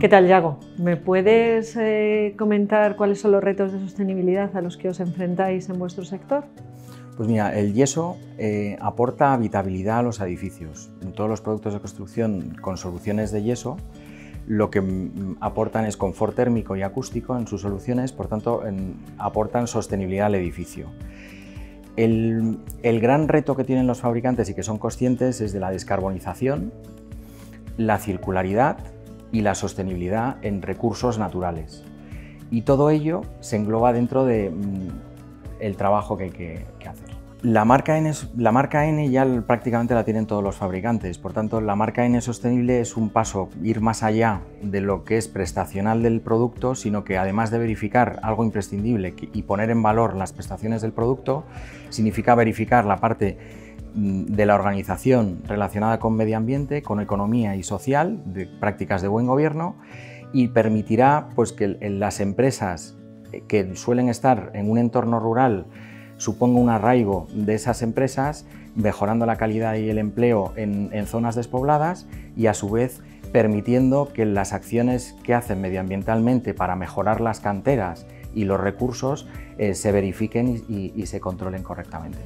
¿Qué tal, Yago? ¿Me puedes eh, comentar cuáles son los retos de sostenibilidad a los que os enfrentáis en vuestro sector? Pues mira, el yeso eh, aporta habitabilidad a los edificios. Todos los productos de construcción con soluciones de yeso lo que mm, aportan es confort térmico y acústico en sus soluciones, por tanto aportan sostenibilidad al edificio. El, el, gran reto que tienen los fabricantes y que son conscientes es de la descarbonización, la circularidad y la sostenibilidad en recursos naturales. Y todo ello se engloba dentro del mm, trabajo que hay que, hacer. La marca, N, la marca N ya prácticamente la tienen todos los fabricantes, por tanto la marca N sostenible es un paso, ir más allá de lo que es prestacional del producto, sino que además de verificar algo imprescindible y poner en valor las prestaciones del producto, significa verificar la parte de la organización relacionada con medio ambiente, con economía y social, de prácticas de buen gobierno, y permitirá pues, que las empresas que suelen estar en un entorno rural suponga un arraigo de esas empresas, mejorando la calidad y el empleo en, zonas despobladas y a su vez permitiendo que las acciones que hacen medioambientalmente para mejorar las canteras y los recursos eh, se verifiquen y se controlen correctamente.